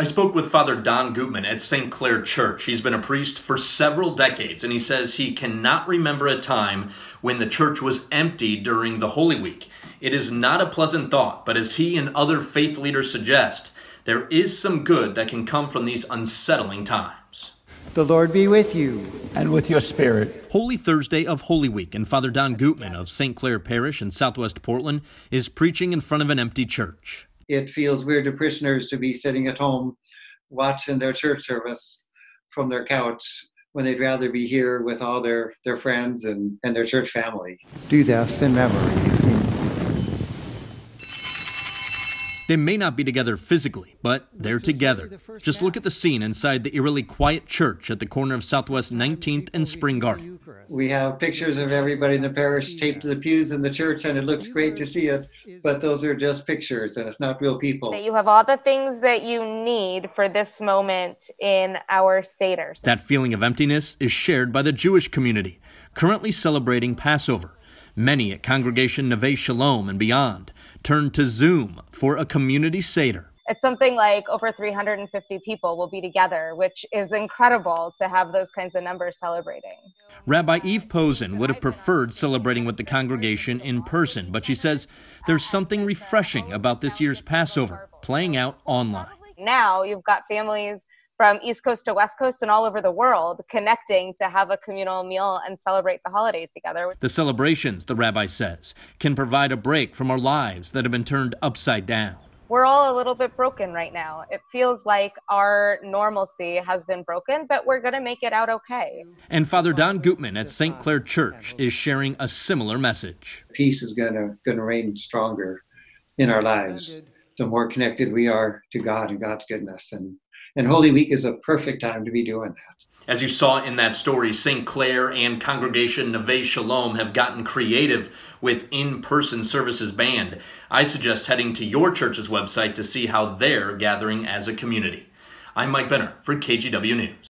I spoke with Father Don Gutmann at St. Clare Church. He's been a priest for several decades, and he says he cannot remember a time when the church was empty during the Holy Week. It is not a pleasant thought, but as he and other faith leaders suggest, there is some good that can come from these unsettling times. The Lord be with you. And with your spirit. Holy Thursday of Holy Week, and Father Don Gutmann of St. Clare Parish in southwest Portland is preaching in front of an empty church it feels weird to parishioners to be sitting at home watching their church service from their couch when they'd rather be here with all their, their friends and, and their church family. Do this in memory They may not be together physically, but they're together. Just look at the scene inside the eerily quiet church at the corner of Southwest 19th and Spring Garden. We have pictures of everybody in the parish taped to the pews in the church, and it looks great to see it, but those are just pictures, and it's not real people. That you have all the things that you need for this moment in our Seder. That feeling of emptiness is shared by the Jewish community, currently celebrating Passover. Many at Congregation Neveh Shalom and beyond turned to Zoom for a community Seder. It's something like over 350 people will be together, which is incredible to have those kinds of numbers celebrating. Rabbi Eve Posen would have preferred celebrating with the congregation in person, but she says there's something refreshing about this year's Passover playing out online. Now you've got families from East Coast to West Coast and all over the world connecting to have a communal meal and celebrate the holidays together. The celebrations, the rabbi says, can provide a break from our lives that have been turned upside down. We're all a little bit broken right now. It feels like our normalcy has been broken, but we're going to make it out okay. And Father Don Gutmann at St. Clare Church is sharing a similar message. Peace is going to, going to reign stronger in our lives. The more connected we are to God and God's goodness and and Holy Week is a perfect time to be doing that. As you saw in that story, St. Clare and Congregation Neveh Shalom have gotten creative with in person services banned. I suggest heading to your church's website to see how they're gathering as a community. I'm Mike Benner for KGW News.